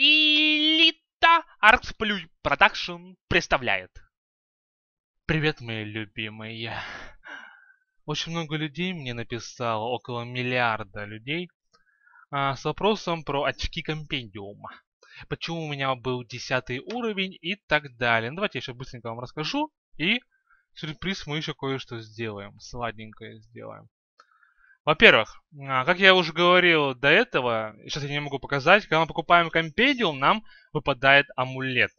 Элита Арксплюй Продакшн представляет. Привет, мои любимые. Очень много людей мне написало, около миллиарда людей, а, с вопросом про очки компендиума. Почему у меня был 10 уровень и так далее. Ну, давайте я сейчас быстренько вам расскажу. И сюрприз мы еще кое-что сделаем. Сладенькое сделаем. Во-первых, а, как я уже говорил до этого, сейчас я не могу показать, когда мы покупаем компедиум, нам выпадает амулет.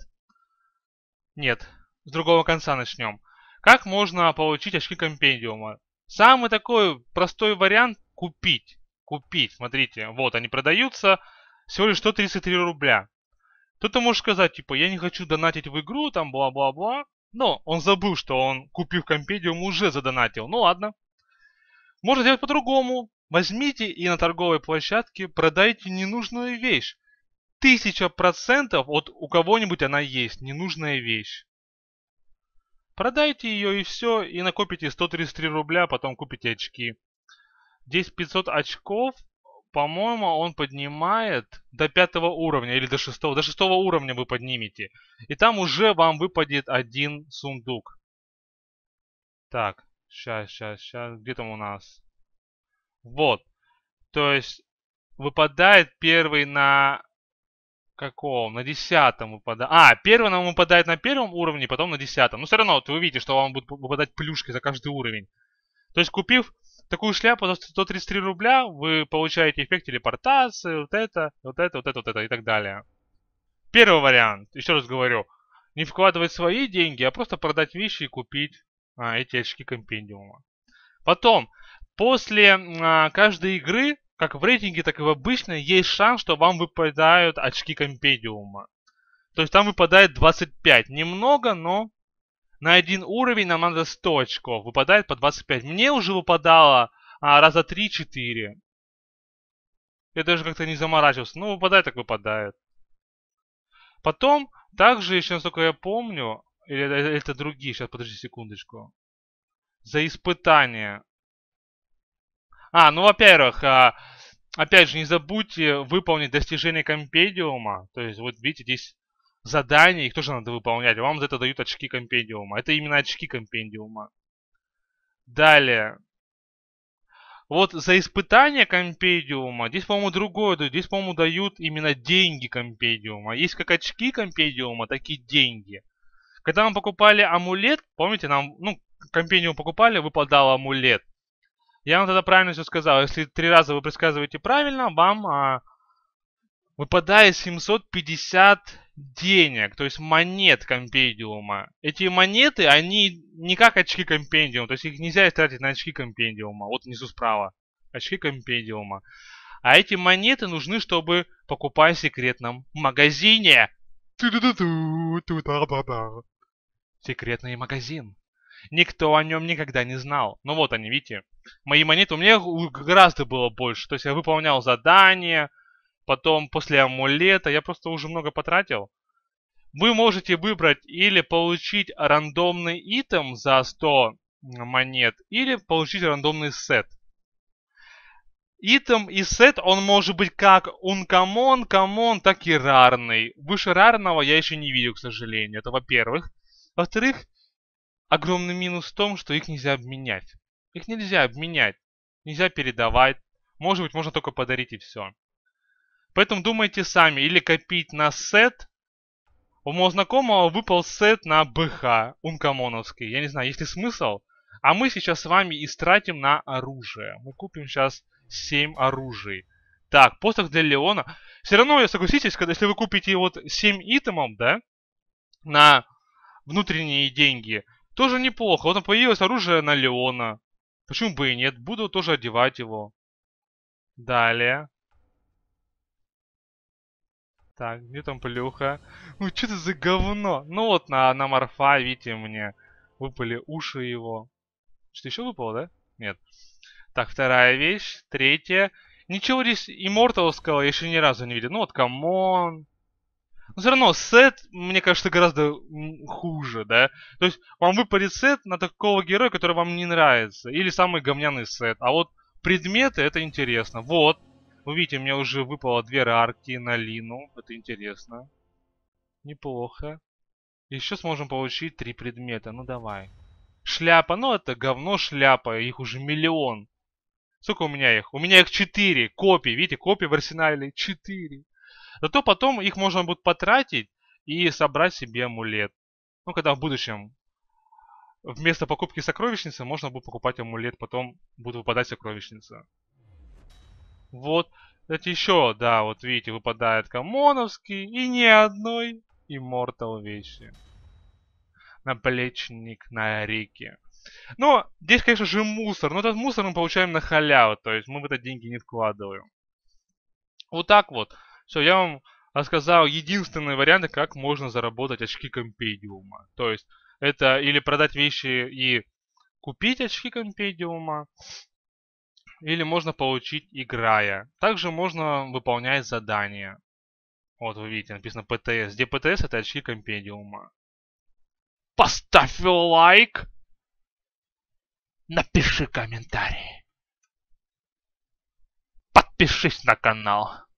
Нет, с другого конца начнем. Как можно получить очки компендиума? Самый такой простой вариант купить. Купить, смотрите, вот они продаются всего лишь 133 рубля. Кто-то может сказать, типа, я не хочу донатить в игру, там бла-бла-бла. Но он забыл, что он, купив компедиум, уже задонатил. Ну ладно, можно сделать по-другому. Возьмите и на торговой площадке продайте ненужную вещь. Тысяча процентов от у кого-нибудь она есть, ненужная вещь. Продайте ее и все, и накопите 133 рубля, потом купите очки. Здесь 500 очков, по-моему, он поднимает до пятого уровня или до шестого. До шестого уровня вы поднимете. И там уже вам выпадет один сундук. Так, Сейчас, сейчас, сейчас. Где там у нас? Вот. То есть выпадает первый на каком? На десятом выпадает. А, первый нам выпадает на первом уровне, потом на десятом. Но все равно, вот вы видите, что вам будут выпадать плюшки за каждый уровень. То есть, купив такую шляпу за 133 рубля, вы получаете эффект телепортации, вот это, вот это, вот это, вот это и так далее. Первый вариант, еще раз говорю, не вкладывать свои деньги, а просто продать вещи и купить эти очки компендиума. Потом, после а, каждой игры, как в рейтинге, так и в обычной, есть шанс, что вам выпадают очки компендиума. То есть там выпадает 25. Немного, но на один уровень нам надо 100 очков. Выпадает по 25. Мне уже выпадало а, раза 3-4. Я даже как-то не заморачивался. Ну, выпадает, так выпадает. Потом, также, еще насколько я помню, или это, это другие? Сейчас, подожди секундочку. За испытание. А, ну, во-первых, а, опять же, не забудьте выполнить достижение компедиума. То есть, вот видите, здесь задание, их тоже надо выполнять. Вам за это дают очки компендиума. Это именно очки компендиума. Далее. Вот за испытание компедиума, здесь, по-моему, другое дают. Здесь, по-моему, дают именно деньги компедиума. Есть как очки компедиума, так и деньги. Когда мы покупали амулет, помните, нам, ну, компению покупали, выпадал амулет. Я вам тогда правильно все сказал. Если три раза вы предсказываете правильно, вам а, выпадает 750 денег, то есть монет компендиума. Эти монеты, они не как очки компендиума, то есть их нельзя тратить на очки компендиума. Вот внизу справа. Очки компендиума. А эти монеты нужны, чтобы покупать в секретном магазине. Секретный магазин. Никто о нем никогда не знал. Ну вот они, видите. Мои монеты у меня гораздо было больше. То есть я выполнял задания. Потом после амулета я просто уже много потратил. Вы можете выбрать или получить рандомный итем за 100 монет, или получить рандомный сет. Итем и сет, он может быть как ункомон, комон, так и рарный. Выше рарного я еще не видел, к сожалению. Это во-первых. Во-вторых, огромный минус в том, что их нельзя обменять. Их нельзя обменять. Нельзя передавать. Может быть, можно только подарить и все. Поэтому думайте сами. Или копить на сет. У моего знакомого выпал сет на БХ, ункомоновский. Я не знаю, есть ли смысл. А мы сейчас с вами истратим на оружие. Мы купим сейчас 7 оружий. Так, посох для Леона. Все равно, согласитесь, когда, если вы купите вот 7 итемов, да, на внутренние деньги. Тоже неплохо. Вот появилось оружие на Леона. Почему бы и нет? Буду тоже одевать его. Далее. Так, где там плюха? Ну, что это за говно? Ну вот, на, на морфа, видите, мне выпали уши его. Что еще выпало, да? Нет. Так, вторая вещь. Третья. Ничего здесь immortal ского я еще ни разу не видел. Ну вот, come on. Но все равно сет, мне кажется, гораздо хуже, да? То есть вам выпадет сет на такого героя, который вам не нравится. Или самый говняный сет. А вот предметы, это интересно. Вот. Вы видите, у меня уже выпало две рарки на Лину. Это интересно. Неплохо. Еще сможем получить три предмета. Ну давай. Шляпа. Ну это говно шляпа. Их уже миллион. Сколько у меня их? У меня их четыре. Копий. Видите, копии в арсенале. Четыре. Зато потом их можно будет потратить и собрать себе амулет. Ну, когда в будущем вместо покупки сокровищницы можно будет покупать амулет, потом будет выпадать сокровищница. Вот. Это еще, да, вот видите, выпадает комоновский и ни одной иммортал вещи. Наплечник на реке. Но здесь, конечно же, мусор. Но этот мусор мы получаем на халяву. То есть мы в это деньги не вкладываем. Вот так вот. Все, я вам рассказал единственные варианты, как можно заработать очки компедиума. То есть это или продать вещи и купить очки компедиума, или можно получить играя. Также можно выполнять задания. Вот вы видите, написано ПТС. Где ПТС это очки компедиума. Поставь лайк! Напиши комментарий. Подпишись на канал.